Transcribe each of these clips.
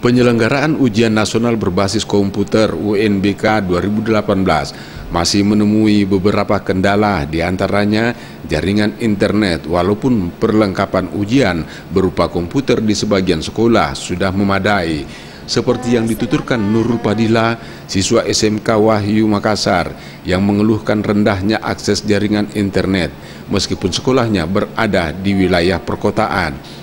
Penyelenggaraan ujian nasional berbasis komputer UNBK 2018 masih menemui beberapa kendala di antaranya jaringan internet walaupun perlengkapan ujian berupa komputer di sebagian sekolah sudah memadai seperti yang dituturkan Nurul Padilla, siswa SMK Wahyu Makassar yang mengeluhkan rendahnya akses jaringan internet meskipun sekolahnya berada di wilayah perkotaan.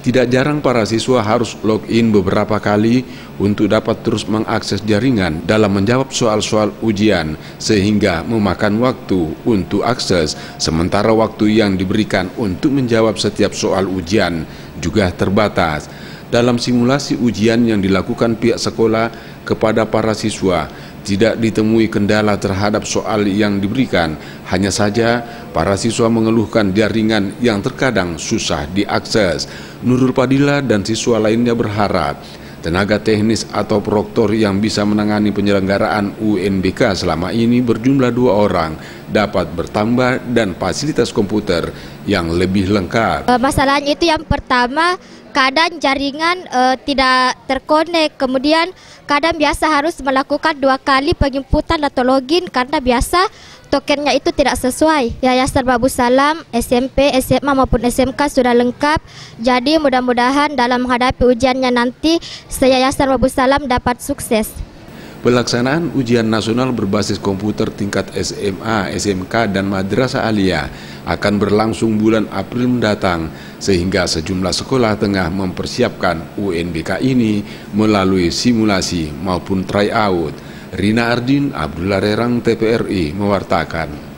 Tidak jarang para siswa harus login beberapa kali untuk dapat terus mengakses jaringan dalam menjawab soal-soal ujian sehingga memakan waktu untuk akses sementara waktu yang diberikan untuk menjawab setiap soal ujian juga terbatas. Dalam simulasi ujian yang dilakukan pihak sekolah kepada para siswa, tidak ditemui kendala terhadap soal yang diberikan. Hanya saja para siswa mengeluhkan jaringan yang terkadang susah diakses. Nurul Padilla dan siswa lainnya berharap tenaga teknis atau proktor yang bisa menangani penyelenggaraan UNBK selama ini berjumlah dua orang dapat bertambah dan fasilitas komputer yang lebih lengkap. Eh, masalahnya itu yang pertama kadang jaringan uh, tidak terkonek. Kemudian kadang biasa harus melakukan dua kali penginputan atau login karena biasa tokennya itu tidak sesuai. Yayasan Babu Salam SMP SMA maupun SMK sudah lengkap. Jadi mudah-mudahan dalam menghadapi ujiannya nanti Yayasan Babu Salam dapat sukses Pelaksanaan ujian nasional berbasis komputer tingkat SMA, SMK, dan Madrasah Aliyah akan berlangsung bulan April mendatang sehingga sejumlah sekolah tengah mempersiapkan UNBK ini melalui simulasi maupun tryout. Rina Ardin, Abdullah Rerang, TPRI, mewartakan.